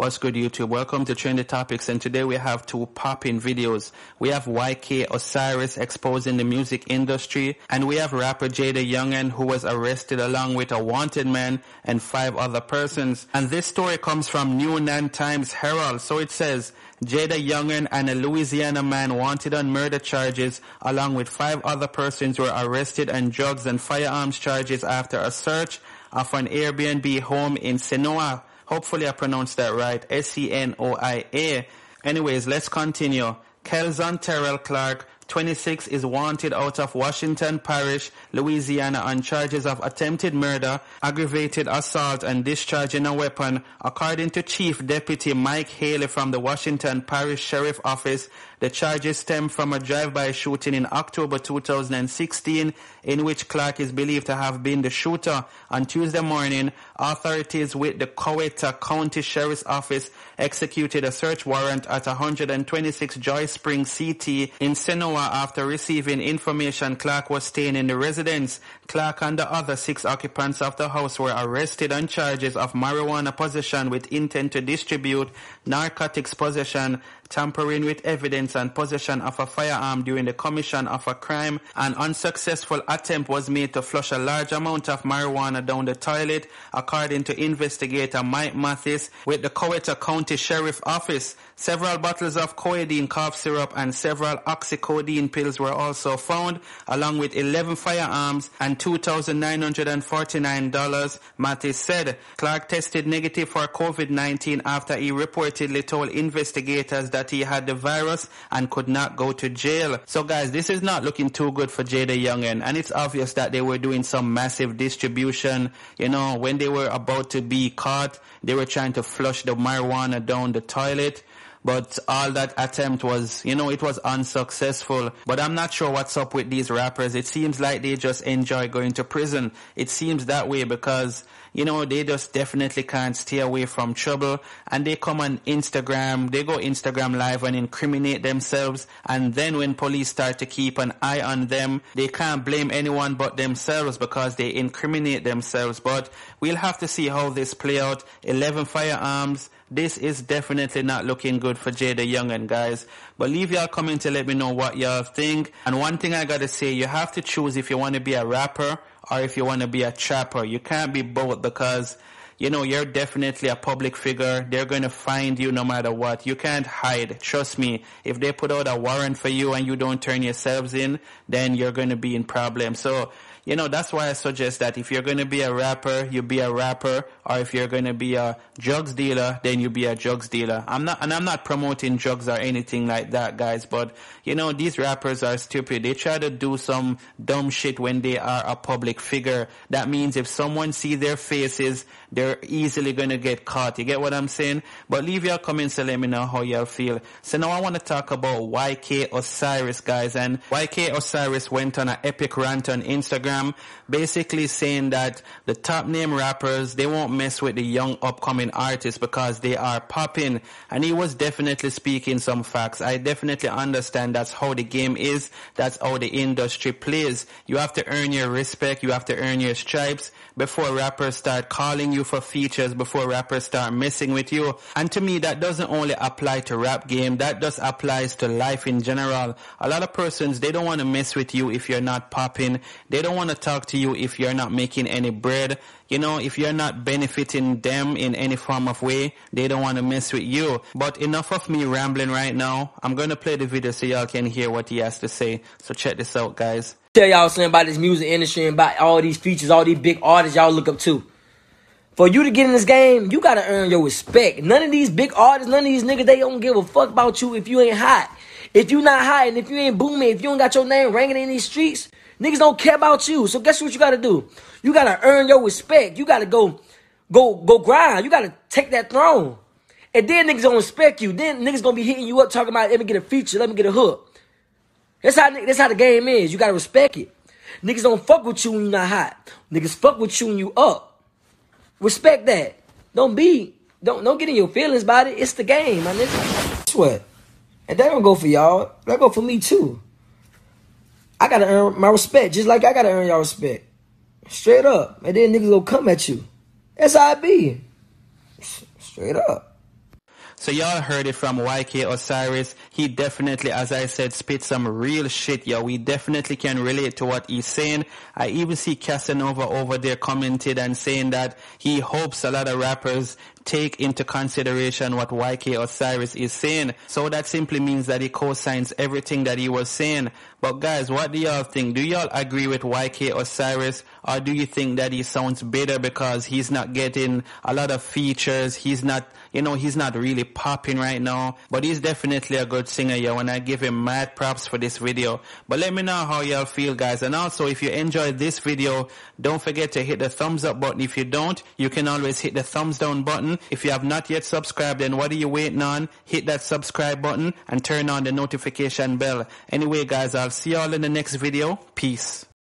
What's good, YouTube? Welcome to Trendy Topics, and today we have two popping videos. We have YK Osiris exposing the music industry, and we have rapper JayDaYoungan who was arrested along with a wanted man and five other persons. And this story comes from Newnan Times Herald. So it says, JayDaYoungan and a Louisiana man wanted on murder charges along with five other persons were arrested on drugs and firearms charges after a search of an Airbnb home in Senoia. Hopefully I pronounced that right. S-E-N-O-I-A. Anyways, let's continue. Kelzon Terrell Clark 26 is wanted out of Washington Parish, Louisiana on charges of attempted murder, aggravated assault and discharging a weapon. According to Chief Deputy Mike Haley from the Washington Parish Sheriff Office, the charges stem from a drive-by shooting in October 2016 in which Clark is believed to have been the shooter. On Tuesday morning, authorities with the Coweta County Sheriff's Office executed a search warrant at 126 Joy Spring CT in Senoia after receiving information Clark was staying in the residence. Clark and the other six occupants of the house were arrested on charges of marijuana possession with intent to distribute, narcotics possession, tampering with evidence and possession of a firearm during the commission of a crime. An unsuccessful attempt was made to flush a large amount of marijuana down the toilet, according to investigator Mike Mathis with the Coweta County Sheriff Office. Several bottles of codeine cough syrup and several oxycodone pills were also found, along with 11 firearms and $2,949, Mathis said. Clark tested negative for COVID-19 after he reportedly told investigators that he had the virus and could not go to jail. So guys, this is not looking too good for JayDaYoungan, and it's obvious that they were doing some massive distribution. You know, when they were about to be caught, they were trying to flush the marijuana down the toilet but all that attempt was, you know, it was unsuccessful. But I'm not sure what's up with these rappers. It seems like they just enjoy going to prison. It seems that way because, you know, they just definitely can't stay away from trouble and they come on Instagram, they go Instagram live and incriminate themselves. And then when police start to keep an eye on them, they can't blame anyone but themselves because they incriminate themselves. But we'll have to see how this play out. 11 firearms, this is definitely not looking good for JayDaYoungan guys. But leave y'all comment to let me know what y'all think. And one thing I gotta say, you have to choose if you want to be a rapper or if you want to be a trapper. You can't be both because you know, you're definitely a public figure. They're going to find you no matter what. You can't hide. Trust me. If they put out a warrant for you and you don't turn yourselves in, then you're going to be in problem. So you know, that's why I suggest that if you're going to be a rapper, you be a rapper, or if you're going to be a drugs dealer, then you be a drugs dealer. I'm not, and I'm not promoting drugs or anything like that, guys, but, you know, these rappers are stupid. They try to do some dumb shit when they are a public figure. That means if someone see their faces, they're easily going to get caught. You get what I'm saying? But leave your comments to let me know how y'all feel. So now I want to talk about YK Osiris, guys, and YK Osiris went on an epic rant on Instagram Instagram, basically saying that the top name rappers, they won't mess with the young upcoming artists because they are popping. And he was definitely speaking some facts. I definitely understand that's how the game is. That's how the industry plays. You have to earn your respect. You have to earn your stripes before rappers start calling you for features, before rappers start messing with you. And to me, that doesn't only apply to rap game. That just applies to life in general. A lot of persons, they don't want to mess with you if you're not popping. They don't want to talk to you if you're not making any bread. You know, if you're not benefiting them in any form of way, they don't want to mess with you. But enough of me rambling right now. I'm going to play the video so y'all can hear what he has to say. So check this out, guys. Tell y'all something about this music industry and about all these features, all these big artists y'all look up to. For you to get in this game, you gotta earn your respect. None of these big artists, none of these niggas, they don't give a fuck about you if you ain't hot. If you not hot and if you ain't booming, if you don't got your name ringing in these streets, Niggas don't care about you. So guess what you gotta do? You gotta earn your respect. You gotta go, go, go grind. You gotta take that throne. And then niggas gonna respect you. Then niggas gonna be hitting you up talking about let me get a feature, let me get a hook. That's how that's how the game is. You gotta respect it. Niggas don't fuck with you when you not hot. Niggas fuck with you when you up. Respect that. Don't be don't don't get in your feelings about it. It's the game, my nigga. Sweat. And that don't go for y'all. That go for me too. I gotta earn my respect, just like I gotta earn y'all respect. Straight up. And then niggas gonna come at you. That's how I be. Straight up. So y'all heard it from YK Osiris. He definitely, as I said, spit some real shit, yo. We definitely can relate to what he's saying. I even see Casanova over there commented and saying that he hopes a lot of rappers take into consideration what YK Osiris is saying. So that simply means that he co-signs everything that he was saying. But guys, what do y'all think? Do y'all agree with YK Osiris or do you think that he sounds better because he's not getting a lot of features? He's not, you know, he's not really popping right now, but he's definitely a good singer, yo, and I give him mad props for this video. But let me know how y'all feel, guys. And also, if you enjoyed this video, don't forget to hit the thumbs up button. If you don't, you can always hit the thumbs down button. If you have not yet subscribed, then what are you waiting on? Hit that subscribe button and turn on the notification bell. Anyway, guys, I'll see y'all in the next video. Peace.